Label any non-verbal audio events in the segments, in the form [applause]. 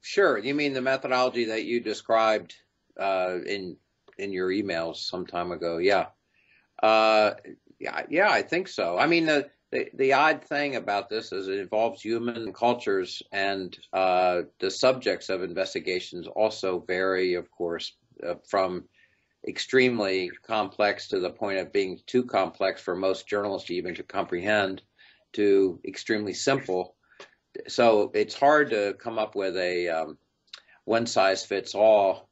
sure. You mean the methodology that you described uh, in in your emails some time ago? Yeah. Uh, yeah, yeah, I think so. I mean, the, the, the odd thing about this is it involves human cultures, and uh, the subjects of investigations also vary, of course, uh, from extremely complex to the point of being too complex for most journalists even to comprehend to extremely simple. So it's hard to come up with a um, one size fits all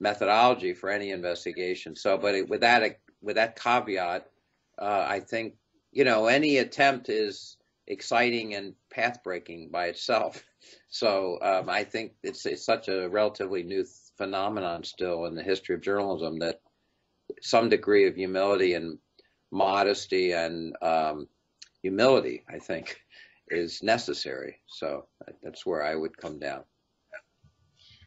methodology for any investigation. So, but it, with that with that caveat, uh, I think you know any attempt is exciting and path breaking by itself. So um, I think it's, it's such a relatively new phenomenon still in the history of journalism that some degree of humility and modesty and um, humility, I think, is necessary. So that's where I would come down.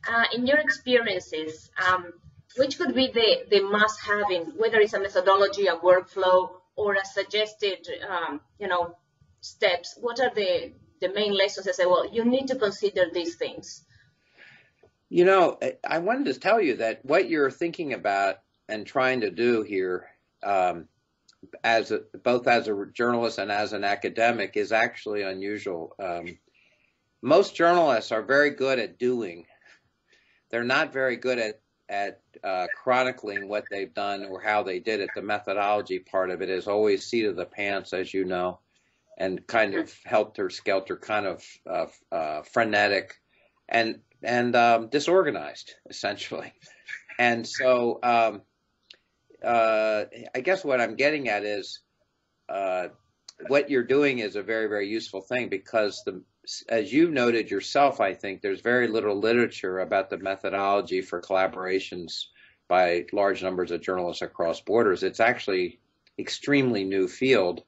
Uh, in your experiences, um, which could be the, the must having, whether it's a methodology, a workflow, or a suggested, um, you know, steps? What are the, the main lessons I say, well, you need to consider these things? You know, I wanted to tell you that what you're thinking about and trying to do here, um, as a, both as a journalist and as an academic, is actually unusual. Um, most journalists are very good at doing. They're not very good at at uh, chronicling what they've done or how they did it. The methodology part of it is always seat of the pants, as you know, and kind of helter skelter, kind of uh, uh, frenetic, and and um, disorganized essentially. And so, um, uh, I guess what I'm getting at is uh, what you're doing is a very very useful thing because the as you noted yourself, I think there's very little literature about the methodology for collaborations by large numbers of journalists across borders. It's actually extremely new field,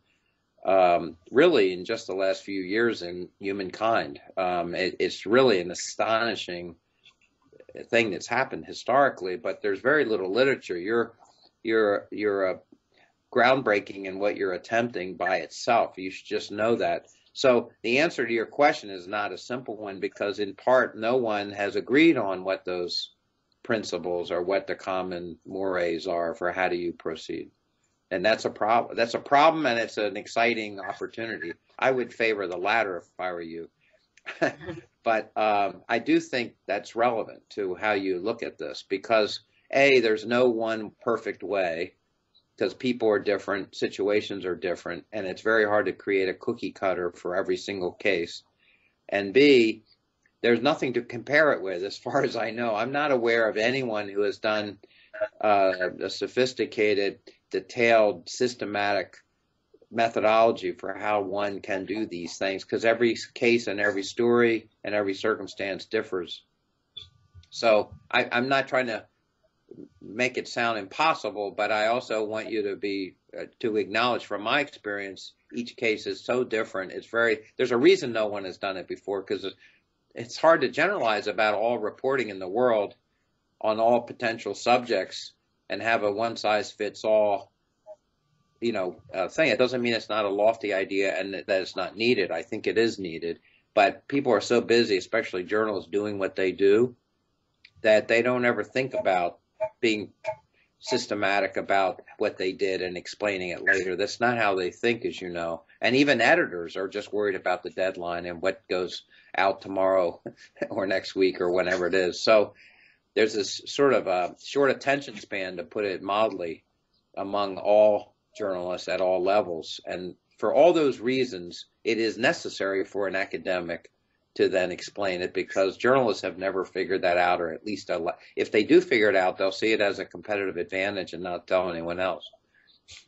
um, really in just the last few years in humankind. Um, it, it's really an astonishing thing that's happened historically, but there's very little literature. You're you're you're a groundbreaking in what you're attempting by itself. You should just know that. So the answer to your question is not a simple one because in part no one has agreed on what those principles or what the common mores are for how do you proceed. And that's a problem. That's a problem, and it's an exciting opportunity. I would favor the latter if I were you. [laughs] but um, I do think that's relevant to how you look at this because a there's no one perfect way because people are different, situations are different, and it's very hard to create a cookie cutter for every single case. And B, there's nothing to compare it with, as far [laughs] as I know. I'm not aware of anyone who has done uh, a sophisticated, detailed, systematic methodology for how one can do these things, because every case and every story and every circumstance differs. So I, I'm not trying to make it sound impossible, but I also want you to be uh, to acknowledge from my experience, each case is so different. It's very there's a reason no one has done it before because it's hard to generalize about all reporting in the world on all potential subjects and have a one size fits all you know uh, thing. It doesn't mean it's not a lofty idea and that it's not needed. I think it is needed, but people are so busy, especially journalists, doing what they do, that they don't ever think about being systematic about what they did and explaining it later. That's not how they think, as you know. And even editors are just worried about the deadline and what goes out tomorrow [laughs] or next week or whenever it is. So there's this sort of a short attention span, to put it mildly, among all journalists at all levels. And for all those reasons, it is necessary for an academic to then explain it because journalists have never figured that out, or at least a, if they do figure it out, they'll see it as a competitive advantage and not tell anyone else. [laughs]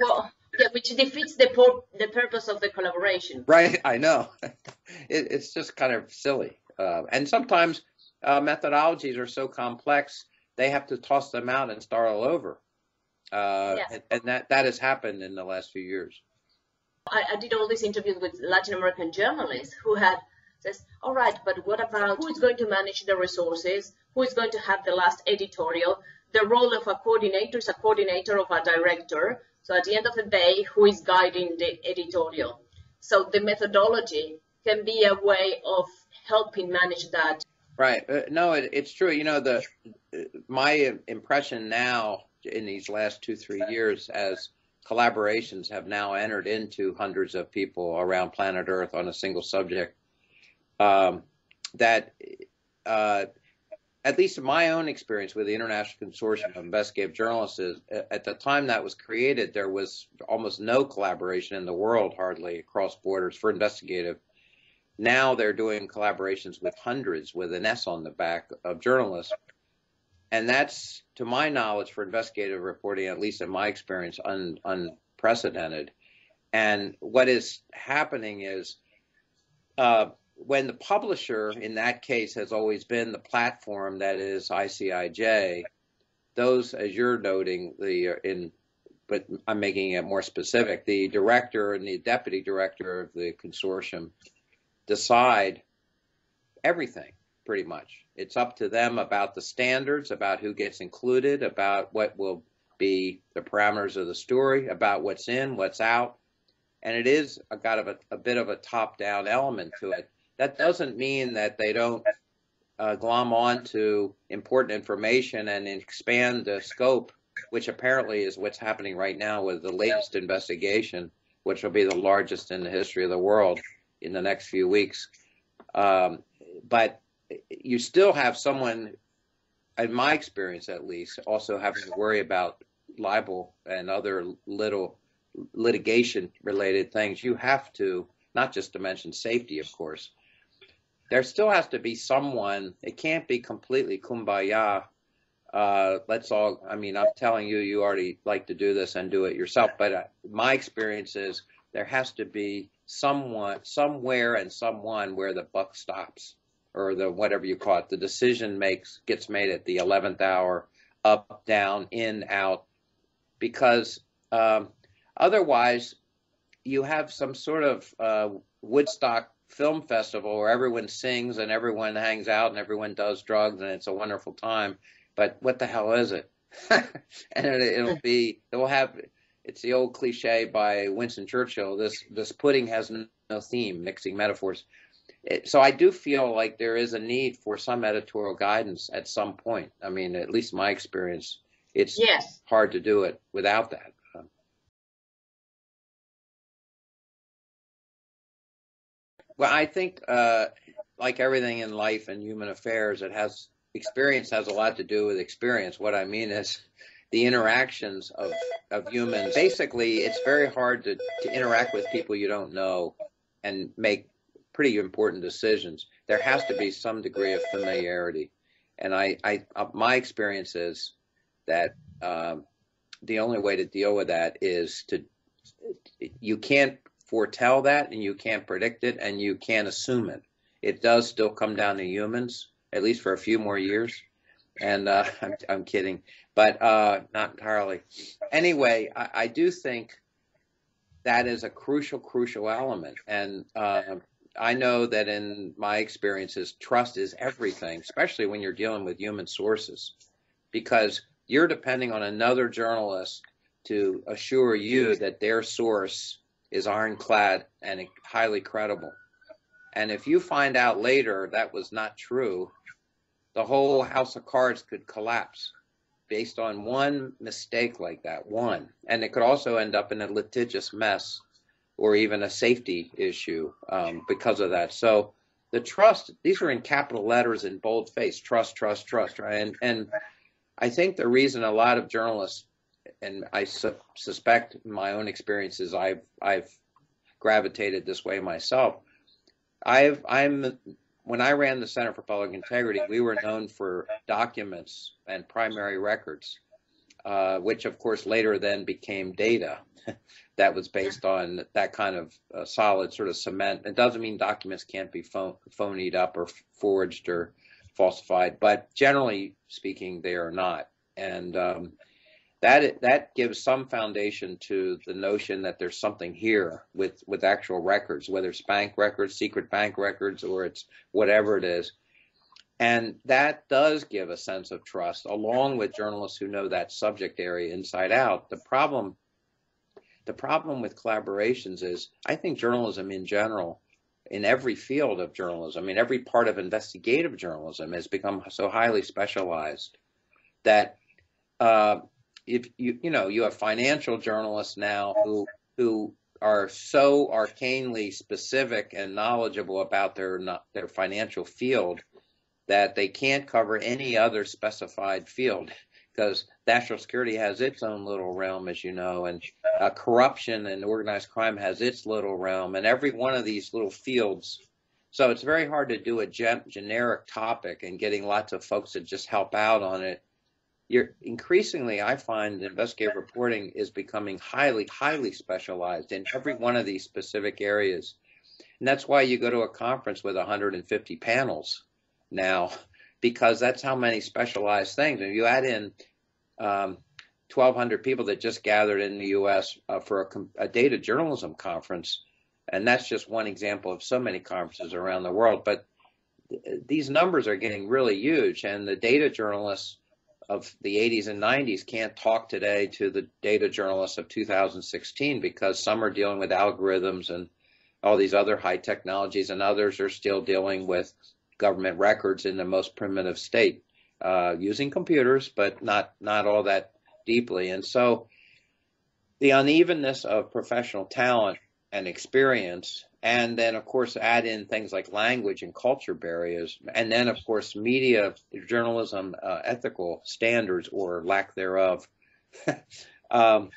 well, yeah, which defeats the the purpose of the collaboration. Right, I know. [laughs] It, it's just kind of silly, uh, and sometimes uh, methodologies are so complex they have to toss them out and start all over. Uh, yes. and, and that that has happened in the last few years. I, I did all these interviews with Latin American journalists who had says, all right, but what about who is going to manage the resources? Who is going to have the last editorial? The role of a coordinator is a coordinator of a director. So at the end of the day, who is guiding the editorial? So the methodology can be a way of helping manage that. Right. Uh, no, it, it's true. You know, the my impression now in these last two three years as collaborations have now entered into hundreds of people around planet Earth on a single subject. Um, that, uh, at least in my own experience with the International Consortium of Investigative Journalists, is, at the time that was created, there was almost no collaboration in the world, hardly across borders for investigative. Now they're doing collaborations with hundreds, with an S on the back, of journalists and that's to my knowledge for investigative reporting, at least in my experience, un, unprecedented. And what is happening is uh, when the publisher, in that case, has always been the platform that is ICIJ. Those, as you're noting, the uh, in, but I'm making it more specific. The director and the deputy director of the consortium decide everything pretty much. It's up to them about the standards, about who gets included, about what will be the parameters of the story, about what's in, what's out. And it is a, got a, a bit of a top down element to it. That doesn't mean that they don't uh, glom on to important information and expand the scope, which apparently is what's happening right now with the latest investigation, which will be the largest in the history of the world in the next few weeks. Um, but you still have someone, in my experience at least, also having to worry about libel and other little litigation related things. You have to, not just to mention safety, of course. There still has to be someone, it can't be completely kumbaya. Uh, let's all, I mean, I'm telling you, you already like to do this and do it yourself, but uh, my experience is there has to be someone, somewhere and someone where the buck stops or the whatever you call it, the decision makes gets made at the eleventh hour, up, down, in, out, because um, otherwise you have some sort of uh, Woodstock film festival where everyone sings and everyone hangs out and everyone does drugs and it's a wonderful time. But what the hell is it? [laughs] and it, will be it will have it's the old cliche by Winston Churchill. This this pudding has no theme, mixing metaphors so I do feel like there is a need for some editorial guidance at some point. I mean, at least my experience, it's yes. hard to do it without that. Well, I think, uh, like everything in life and human affairs, it has experience has a lot to do with experience. What I mean is the interactions of, of humans. Basically, it's very hard to, to interact with people you don't know and make pretty important decisions, there has to be some degree of familiarity. And I, I uh, my experience is that um, the only way to deal with that is to you can't foretell that and you can't predict it and you can't assume it. It does still come down to humans, at least for a few more years. And uh, [laughs] I'm, I'm kidding, but uh, not entirely. Anyway, I, I do think that is a crucial, crucial element. And uh, I know that in my experiences, trust is everything, especially when you're dealing with human sources, because you're depending on another journalist to assure you that their source is ironclad and highly credible. And if you find out later that was not true, the whole house of cards could collapse based on one mistake like that, one. And it could also end up in a litigious mess or even a safety issue um, because of that. So the trust, these are in capital letters in bold face, trust, trust, trust, right? And, and I think the reason a lot of journalists, and I su- suspect my own experiences, I've, I've gravitated this way myself. I've, I'm, when I ran the Center for Public Integrity, we were known for documents and primary records, uh, which of course later then became data. [laughs] that was based on that kind of uh, solid sort of cement. It doesn't mean documents can't be phon- phonied up or forged or falsified, but generally speaking, they are not. And um, that that gives some foundation to the notion that there's something here with with actual records, whether it's bank records, secret bank records, or it's whatever it is. And that does give a sense of trust, along with journalists who know that subject area inside out. The problem the problem with collaborations is I think journalism in general in every field of journalism. I mean, every part of investigative journalism has become so highly specialized that uh, if you you know you have financial journalists now who who are so arcanely specific and knowledgeable about their their financial field that they can't cover any other specified field because national security has its own little realm, as you know, and uh, corruption and organized crime has its little realm, and every one of these little fields. So it's very hard to do a gen- generic topic and getting lots of folks to just help out on it. You're increasingly, I find, investigative reporting is becoming highly, highly specialized in every one of these specific areas, and that's why you go to a conference with 150 panels now because that's how many specialized things. And you add in um, 1,200 people that just gathered in the U.S. Uh, for a, a, data journalism conference, and that's just one example of so many conferences around the world. But th- these numbers are getting really huge, and the data journalists of the 80s and 90s can't talk today to the data journalists of 2016 because some are dealing with algorithms and all these other high technologies, and others are still dealing with government records in the most primitive state uh, using computers, but not not all that deeply. And so the unevenness of professional talent and experience, and then of course add in things like language and culture barriers, and then of course media journalism uh, ethical standards or lack thereof. [laughs] um,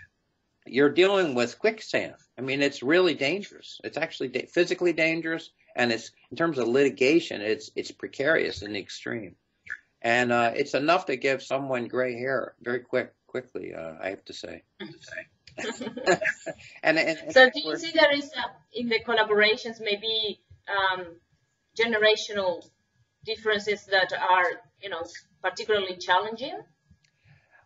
you're dealing with quicksand. I mean, it's really dangerous. It's actually da- physically dangerous and it's in terms of litigation, it's it's precarious in the extreme, and uh, it's enough to give someone gray hair very quick quickly. Uh, I have to say. [laughs] and, and, so, do you see there is a, in the collaborations maybe um, generational differences that are you know particularly challenging?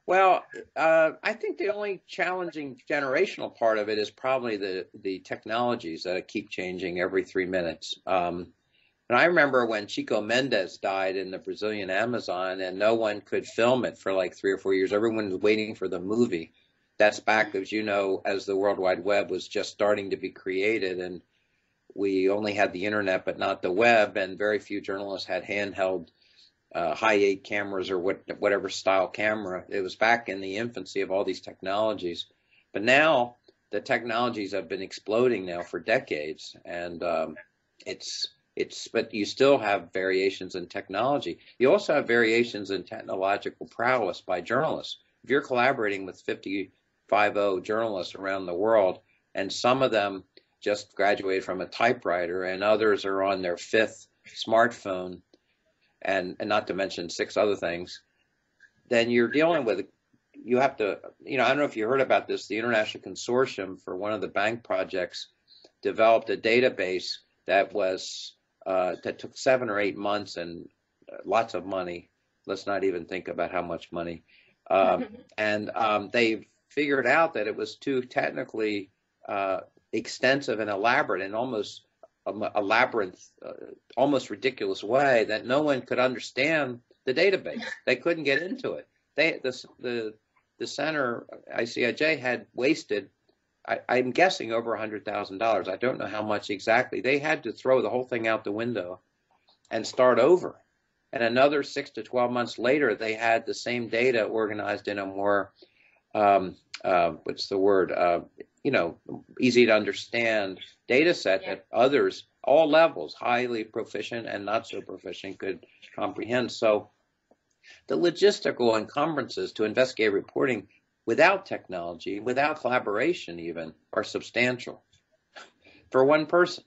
Well, uh, I think the only challenging generational part of it is probably the the technologies that keep changing every three minutes. Um, and I remember when Chico Mendes died in the Brazilian Amazon, and no one could film it for like three or four years. Everyone was waiting for the movie. That's back, as you know, as the World Wide Web was just starting to be created, and we only had the internet but not the web, and very few journalists had handheld uh, high eight cameras or what, whatever style camera. It was back in the infancy of all these technologies, but now the technologies have been exploding now for decades, and um, it's it's but you still have variations in technology. You also have variations in technological prowess by journalists. If you're collaborating with 50 journalists around the world, and some of them just graduated from a typewriter, and others are on their fifth smartphone and, and not to mention six other things, then you're dealing with you have to you know I don't know if you heard about this the International Consortium for one of the bank projects developed a database that was uh, that took seven or eight months and uh, lots of money. Let's not even think about how much money. Um, [laughs] and um, they figured out that it was too technically uh, extensive and elaborate and almost a, a labyrinth, uh, almost ridiculous way that no one could understand the database. [laughs] They couldn't get into it. They the the the center ICIJ had wasted. I, I'm guessing over a hundred thousand dollars. I don't know how much exactly. They had to throw the whole thing out the window and start over. And another six to twelve months later, they had the same data organized in a more um, uh, what's the word? Uh, you know, easy to understand data set yeah. that others, all levels, highly proficient and not so proficient, could comprehend. So the logistical encumbrances to investigate reporting without technology, without collaboration even, are substantial for one person.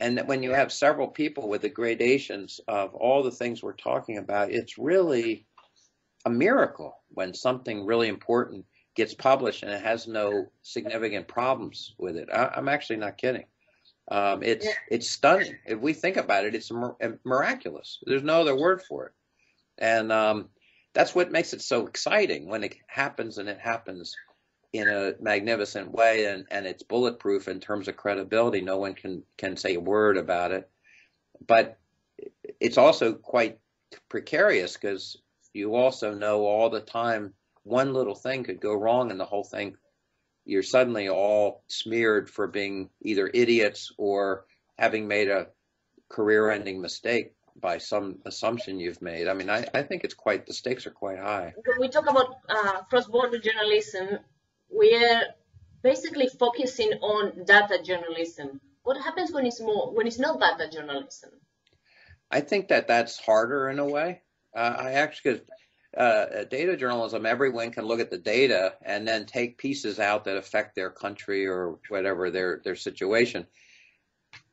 And that when you have several people with the gradations of all the things we're talking about, it's really a miracle when something really important gets published and it has no significant problems with it. I, am actually not kidding. Um, it's yeah. it's stunning. If we think about it, it's miraculous. There's no other word for it, and um, that's what makes it so exciting when it happens, and it happens in a magnificent way, and, and it's bulletproof in terms of credibility. No one can can say a word about it, but it's also quite precarious because you also know all the time one little thing could go wrong and the whole thing you're suddenly all smeared for being either idiots or having made a career-ending mistake by some assumption you've made. I mean, I, I think it's quite the stakes are quite high. When we talk about uh, cross-border journalism, we're basically focusing on data journalism. What happens when it's more when it's not data journalism? I think that that's harder in a way. Uh, I actually, uh, data journalism, everyone can look at the data and then take pieces out that affect their country or whatever their their situation.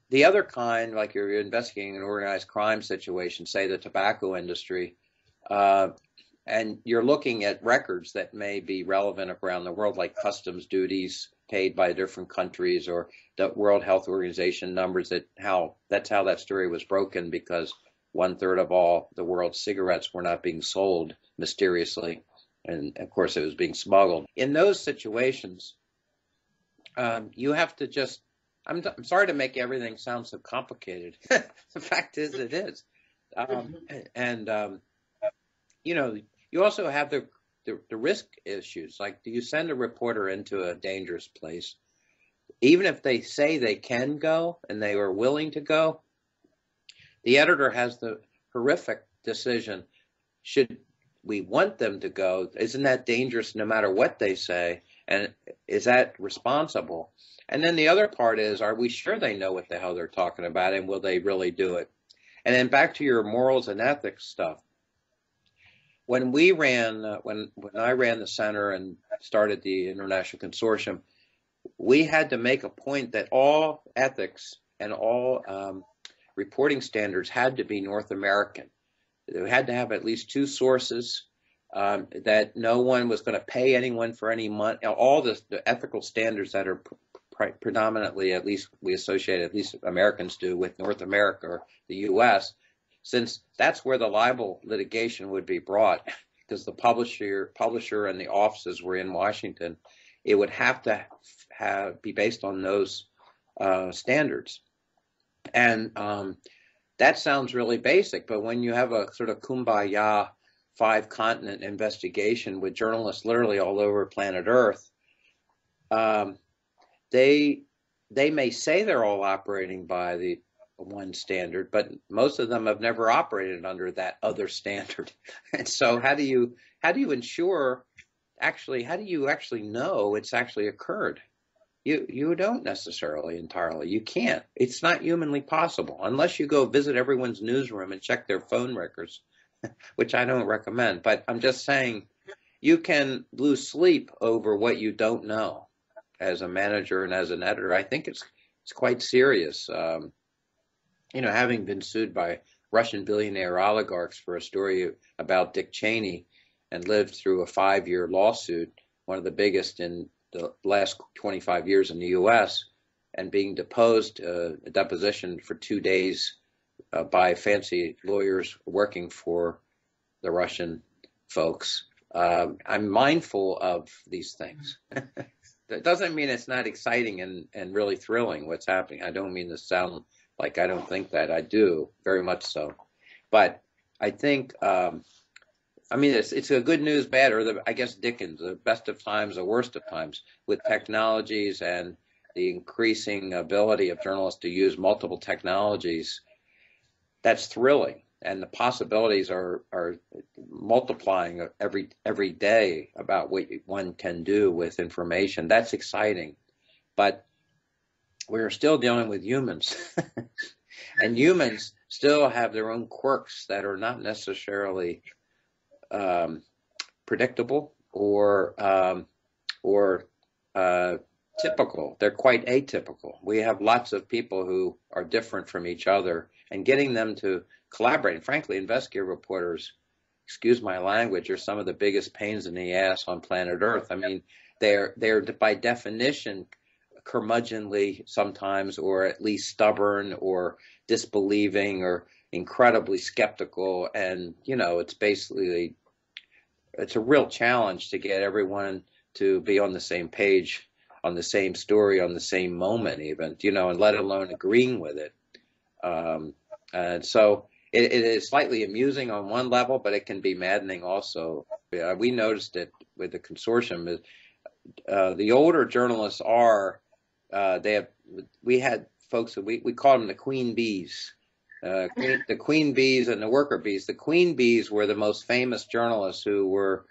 The other kind, like you're investigating an organized crime situation, say the tobacco industry, uh, and you're looking at records that may be relevant around the world, like customs duties paid by different countries or the World Health Organization numbers that how that's how that story was broken because one third of all the world's cigarettes were not being sold mysteriously, and of course it was being smuggled. In those situations, um, you have to just. I'm, I'm sorry to make everything sound so complicated. [laughs] the fact is, it is, um, and um, you know, you also have the, the the risk issues. Like, do you send a reporter into a dangerous place? even if they say they can go and they are willing to go, the editor has the horrific decision should we want them to go? Isn't that dangerous no matter what they say? And is that responsible? And then the other part is, are we sure they know what the hell they're talking about and will they really do it? And then back to your morals and ethics stuff. When we ran, uh, when when I ran the center and started the international consortium, we had to make a point that all ethics and all um, reporting standards had to be North American. We had to have at least two sources. Um, that no one was going to pay anyone for any money. All the, the ethical standards that are pre- predominantly, at least we associate, at least Americans do, with North America or the U.S., since that's where the libel litigation would be brought, because the publisher, publisher and the offices were in Washington. It would have to have be based on those uh, standards. And um, that sounds really basic, but when you have a sort of kumbaya five continent investigation with journalists literally all over planet Earth, um, they they may say they're all operating by the one standard, but most of them have never operated under that other standard. [laughs] And so, how do you how do you ensure actually how do you actually know it's actually occurred? You you don't necessarily entirely. You can't. It's not humanly possible unless you go visit everyone's newsroom and check their phone records, [laughs] which I don't recommend. But I'm just saying you can lose sleep over what you don't know as a manager and as an editor. I think it's it's quite serious. Um, you know, having been sued by Russian billionaire oligarchs for a story about Dick Cheney and lived through a five-year lawsuit, one of the biggest in the last 25 years in the U.S. and being deposed, uh, deposition for two days uh, by fancy lawyers working for the Russian folks. Um, I'm mindful of these things. [laughs] that doesn't mean it's not exciting and, and really thrilling what's happening. I don't mean to sound like I don't think that. I do, very much so. But I think um, I mean, it's it's a good news, bad, or the, I guess Dickens, the best of times, the worst of times, with technologies and the increasing ability of journalists to use multiple technologies. That's thrilling, and the possibilities are are multiplying every every day about what one can do with information. That's exciting, but we're still dealing with humans, [laughs] and humans still have their own quirks that are not necessarily um, predictable or um, or uh, typical. They're quite atypical. We have lots of people who are different from each other, and getting them to collaborate. And frankly, investigative reporters, excuse my language, are some of the biggest pains in the ass on planet Earth. I mean, they're they're by definition curmudgeonly sometimes, or at least stubborn, or disbelieving, or incredibly skeptical. And you know, it's basically it's a real challenge to get everyone to be on the same page, on the same story, on the same moment, even you know, and let alone agreeing with it. Um, and so it, it is slightly amusing on one level, but it can be maddening also. We noticed it with the consortium. Uh, the older journalists are, uh, they have, we had folks we we call them the queen bees. Uh, queen, the queen bees and the worker bees. The queen bees were the most famous journalists who were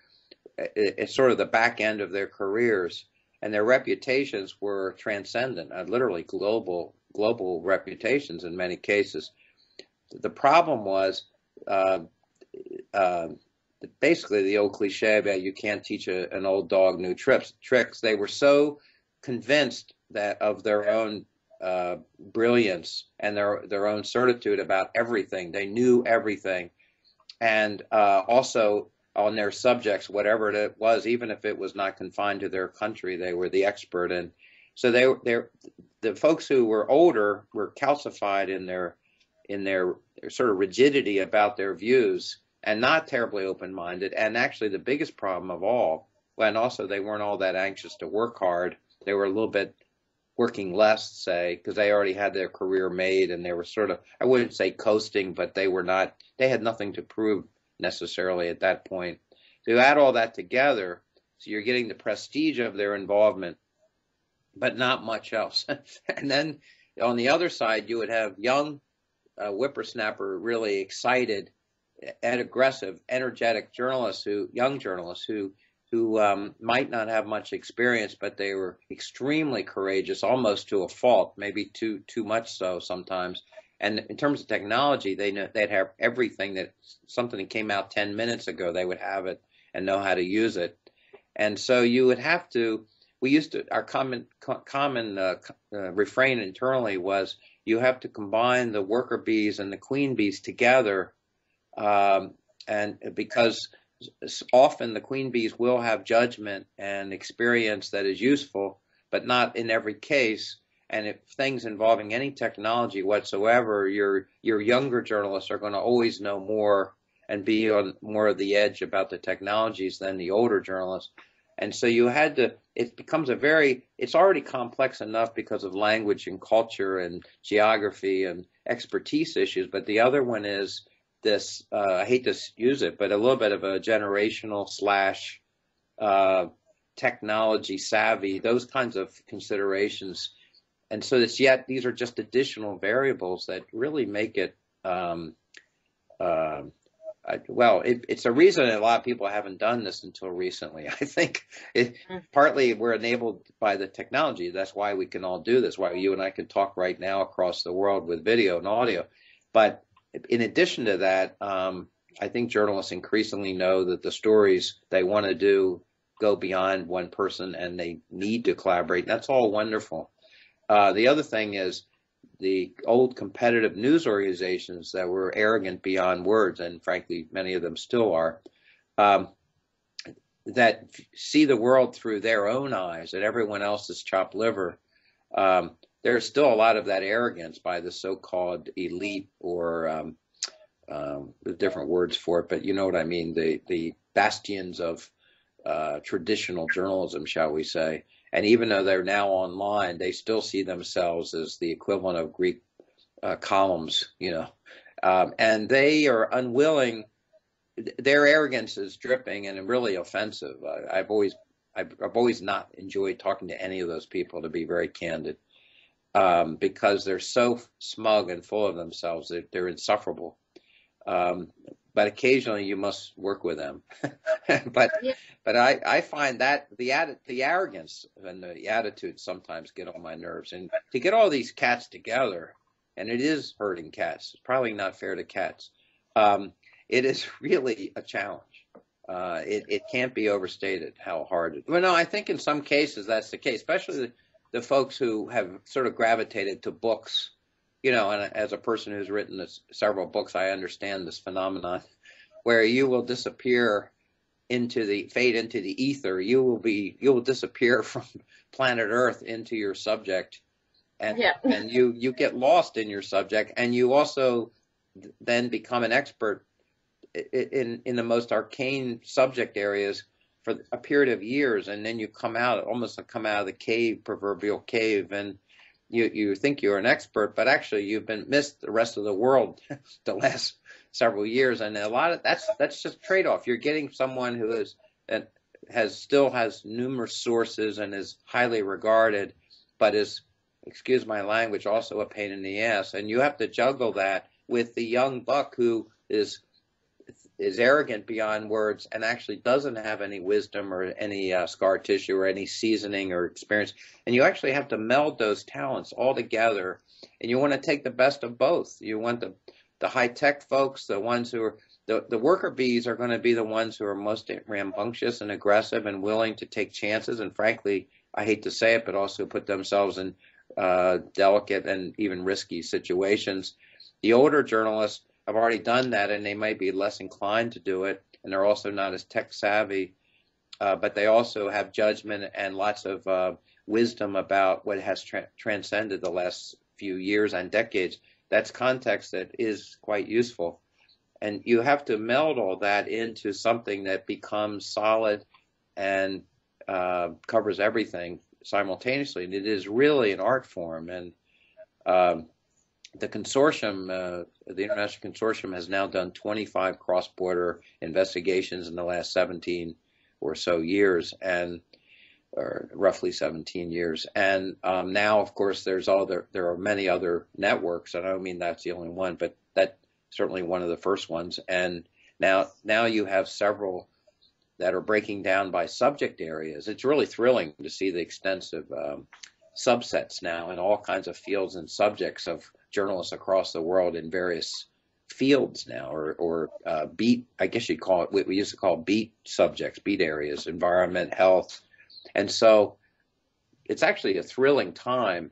at sort of the back end of their careers, and their reputations were transcendent, uh, literally global global reputations in many cases. The problem was uh, uh, basically the old cliche about you can't teach a, an old dog new tricks. Tricks. They were so convinced that of their own uh, brilliance and their their own certitude about everything. They knew everything, and uh, also on their subjects, whatever it was, even if it was not confined to their country, they were the expert. And so they they the folks who were older were calcified in their in their, their sort of rigidity about their views and not terribly open minded. And actually, the biggest problem of all, and also they weren't all that anxious to work hard. They were a little bit working less, say, because they already had their career made and they were sort of, I wouldn't say coasting, but they were not, they had nothing to prove necessarily at that point. So you add all that together, so you're getting the prestige of their involvement, but not much else. [laughs] and then on the other side, you would have young uh, whippersnapper, really excited and aggressive, energetic journalists who, young journalists who, who um, might not have much experience, but they were extremely courageous, almost to a fault, maybe too too much so sometimes. And in terms of technology, they know they'd have everything that something that came out 10 minutes ago, they would have it and know how to use it. And so you would have to. We used to our common common uh, uh, refrain internally was you have to combine the worker bees and the queen bees together, um, and because often the queen bees will have judgment and experience that is useful, but not in every case. And if things involving any technology whatsoever, your your younger journalists are going to always know more and be on more of the edge about the technologies than the older journalists. And so you had to, it becomes a very, it's already complex enough because of language and culture and geography and expertise issues. But the other one is this, uh, I hate to use it, but a little bit of a generational slash uh, technology savvy, those kinds of considerations. And so it's yet, these are just additional variables that really make it, um, uh, well, it, it's a reason a lot of people haven't done this until recently. [laughs] I think it, mm. partly we're enabled by the technology. That's why we can all do this. Why you and I can talk right now across the world with video and audio. But in addition to that, um, I think journalists increasingly know that the stories they want to do go beyond one person and they need to collaborate. That's all wonderful. Uh, the other thing is the old competitive news organizations that were arrogant beyond words, and frankly, many of them still are, um, that see the world through their own eyes and everyone else's chopped liver. Um, there's still a lot of that arrogance by the so-called elite or um, um, different words for it, but you know what I mean, the, the bastions of uh, traditional journalism, shall we say. And even though they're now online, they still see themselves as the equivalent of Greek uh, columns, you know. Um, and they are unwilling. Their arrogance is dripping and really offensive. I, I've always, I've, I've, always not enjoyed talking to any of those people, to be very candid, um, because they're so smug and full of themselves. They're, they're insufferable. Um, but occasionally you must work with them. [laughs] but yeah. but I, I find that the the arrogance and the attitude sometimes get on my nerves. And to get all these cats together, and it is hurting cats. It's probably not fair to cats. Um, it is [laughs] really a challenge. Uh, it, it can't be overstated how hard it. Well, no, I think in some cases that's the case, especially the, folks who have sort of gravitated to books you know, and as a person who's written this, several books, I understand this phenomenon [laughs] where you will disappear into the fade into the ether. You will be you will disappear [laughs] from planet Earth into your subject, and yeah. [laughs] and you you get lost in your subject, and you also then become an expert in in the most arcane subject areas for a period of years, and then you come out almost come out of the cave, proverbial cave, and you you think you're an expert, but actually you've been missed the rest of the world [laughs] the last several years, and a lot of that's that's just trade off. You're getting someone who is and has still has numerous sources and is highly regarded, but is excuse my language, also a pain in the ass. And you have to juggle that with the young buck who is is arrogant beyond words and actually doesn't have any wisdom or any uh, scar tissue or any seasoning or experience. And you actually have to meld those talents all together. And you want to take the best of both. You want the the high tech folks, the ones who are the, the worker bees are going to be the ones who are most rambunctious and aggressive and willing to take chances. And frankly, I hate to say it, but also put themselves in uh, delicate and even risky situations. The older journalists have already done that, and they might be less inclined to do it, and they're also not as tech savvy. Uh, but they also have judgment and lots of uh, wisdom about what has tra- transcended the last few years and decades. That's context that is quite useful. And you have to meld all that into something that becomes solid and uh, covers everything simultaneously. And it is really an art form. And um, the consortium, uh, the international consortium, has now done 25 cross-border investigations in the last 17 or so years, and or roughly 17 years. And um, now, of course, there's all there. There are many other networks, and I don't mean that's the only one, but that certainly one of the first ones. And now, now you have several that are breaking down by subject areas. It's really thrilling to see the extensive um, subsets now in all kinds of fields and subjects of journalists across the world in various fields now, or, or uh, beat, I guess you'd call it, what we used to call beat subjects, beat areas, environment, health. And so it's actually a thrilling time,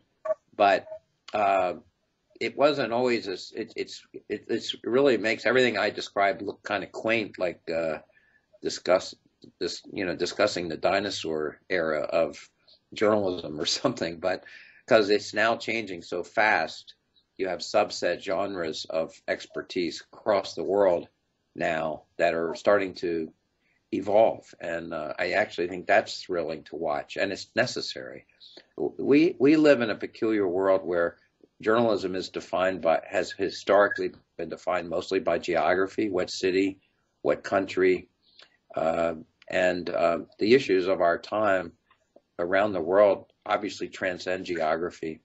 but uh, it wasn't always as it, it's it it's really makes everything I described look kind of quaint, like uh, discuss this you know discussing the dinosaur era of journalism or [laughs] something. But because it's now changing so fast, you have subset genres of expertise across the world now that are starting to evolve, and uh, I actually think that's thrilling to watch, and it's necessary. We we live in a peculiar world where journalism is defined by has historically been defined mostly by geography, what city, what country, uh, and uh, the issues of our time around the world obviously transcend geography,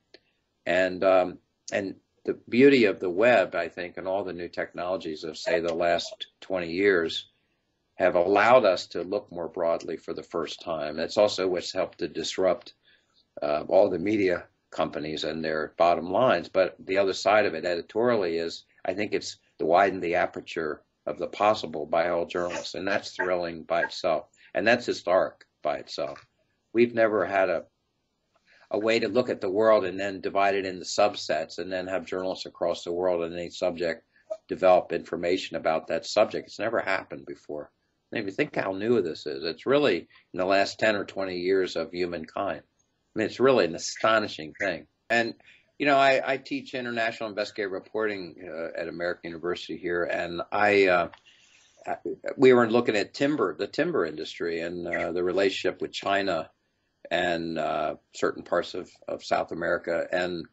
and um, and the beauty of the web, I think, and all the new technologies of say the last 20 years have allowed us to look more broadly for the first time. That's also what's helped to disrupt uh, all the media companies and their bottom lines. But the other side of it editorially is I think it's to widen the aperture of the possible by all journalists. And that's thrilling by itself. And that's historic by itself. We've never had a a way to look at the world and then divide it into subsets and then have journalists across the world on any subject develop information about that subject. It's never happened before. And if you think how new this is, it's really in the last 10 or 20 years of humankind. I mean, it's really an astonishing thing. And you know, I, I teach international investigative reporting uh, at American University here, and I uh, we were looking at timber, the timber industry, and uh, the relationship with China and uh, certain parts of, of South America, and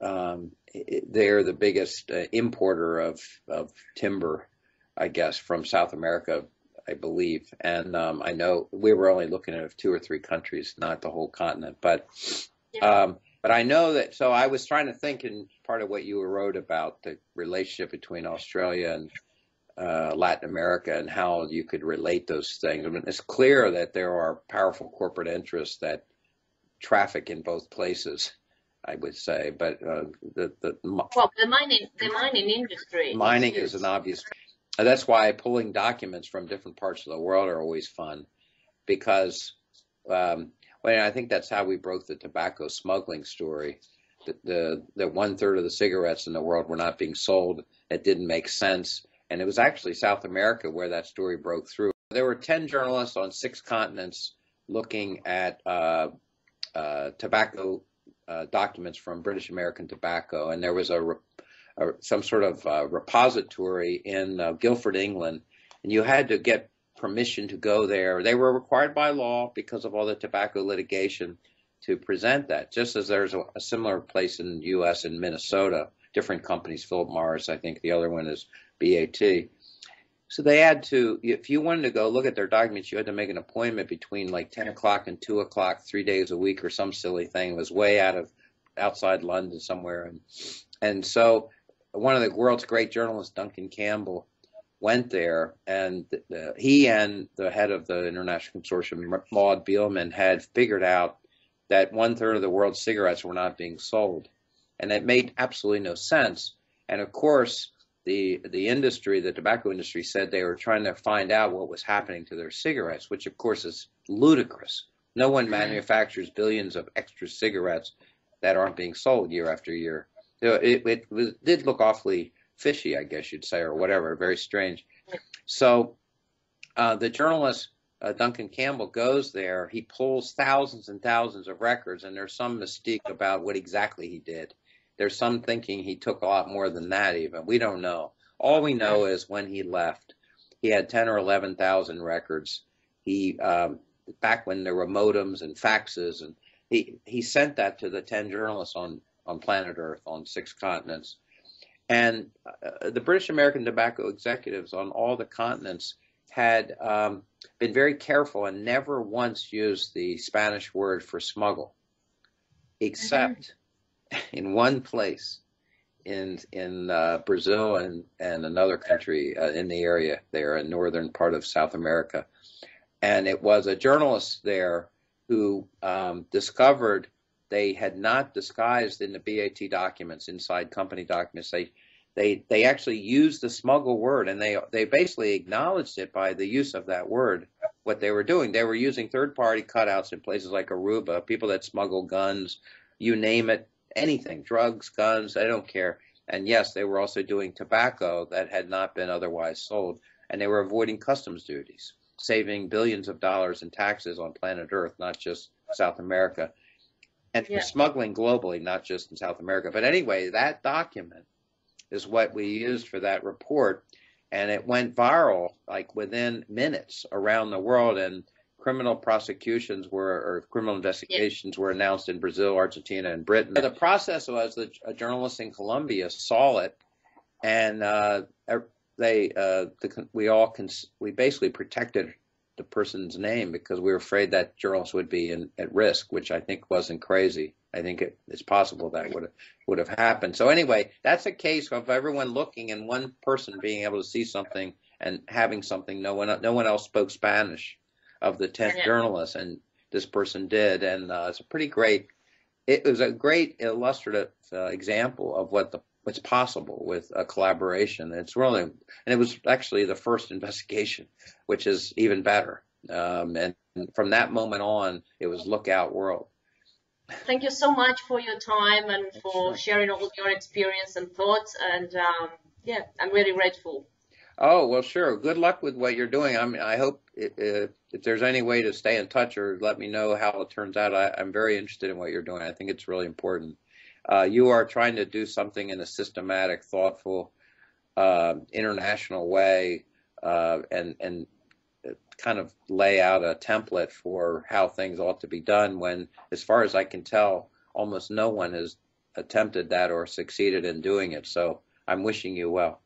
um, it, they're the biggest uh, importer of of timber, I guess, from South America I believe. And um, I know we were only looking at two or three countries, not the whole continent. But um, but I know that. So I was trying to think, in part of what you wrote about the relationship between Australia and uh, Latin America and how you could relate those things. I mean, it's clear that there are powerful corporate interests that traffic in both places. I would say, but uh, the the well, the mining the mining industry. Mining is, is an obvious that's why pulling documents from different parts of the world are always fun, because um, well, I think that's how we broke the tobacco smuggling story. The, the, the one third of the cigarettes in the world were not being sold. It didn't make sense, and it was actually South America where that story broke through. There were ten journalists on six continents looking at uh, uh, tobacco uh, documents from British American Tobacco, and there was a re- some sort of uh, repository in uh, Guildford, England, and you had to get permission to go there. They were required by law because of all the tobacco litigation to present that. Just as there's a, a similar place in the U.S. in Minnesota, different companies, Philip Morris, I think the other one is BAT. So they had to, if you wanted to go look at their documents, you had to make an appointment between like 10 o'clock and 2 o'clock, three days a week or some silly thing. It was way out of outside London somewhere, and and so one of the world's great journalists, Duncan Campbell, went there, and the, he and the head of the International Consortium, Maud Beelman, had figured out that one third of the world's cigarettes were not being sold, and it made absolutely no sense. And of course, the the industry, the tobacco industry, said they were trying to find out what was happening to their cigarettes, which of course is ludicrous. No one manufactures billions of extra cigarettes that aren't being sold year after year. It, it, it did look awfully fishy, I guess you'd say, or whatever, very strange. So uh, the journalist uh, Duncan Campbell goes there. He pulls thousands and thousands of records, and there's some mystique about what exactly he did. There's some thinking he took a lot more than that. Even we don't know. All we know is when he left, he had ten or eleven thousand records. He um, back when there were modems and faxes, and he he sent that to the ten journalists on on planet Earth on six continents. And uh, the British American tobacco executives on all the continents had um, been very careful and never once used the Spanish word for smuggle, except mm-hmm. [laughs] in one place in in uh, Brazil and and another country uh, in the area there in northern part of South America, and it was a journalist there who um, discovered they had not disguised in the BAT documents, inside company documents. They they they actually used the smuggle word, and they they basically acknowledged it by the use of that word. What they were doing, they were using third-party cutouts in places like Aruba, people that smuggle guns, you name it, anything, drugs, guns, I don't care. And yes, they were also doing tobacco that had not been otherwise sold, and they were avoiding customs duties, saving billions of dollars in taxes on planet Earth, not just South America and yeah. smuggling globally, not just in South America. But anyway, that document is what we used for that report, and it went viral like within minutes around the world. And criminal prosecutions were or criminal investigations yeah. were announced in Brazil, Argentina, and Britain. The process was that a journalist in Colombia saw it, and uh, er, they uh, the, we all cons- we basically protected the person's name because we were afraid that journalist would be in, at risk, which I think wasn't crazy. I think it, it's possible that would have, would have happened. So anyway, that's a case of everyone looking and one person being able to see something and having something no one no one else spoke Spanish of the ten yeah. journalists, and this person did, and uh, it's a pretty great. It was a great illustrative uh, example of what the what's possible with a collaboration. It's really, and it was actually the first [laughs] investigation, which is even better. Um, and from that moment on, it was lookout world. Thank you so much for your time and for sharing all your experience and thoughts. And um, yeah, I'm really grateful. Oh well, sure. Good luck with what you're doing. I mean, I hope it, if there's any way to stay in touch or let me know how it turns out. I, I'm very interested in what you're doing. I think it's really important uh, you are trying to do something in a systematic, thoughtful, uh, international way, uh, and and kind of lay out a template for how things ought to be done. When, as far as I can tell, almost no one has attempted that or succeeded in doing it. So I'm wishing you well.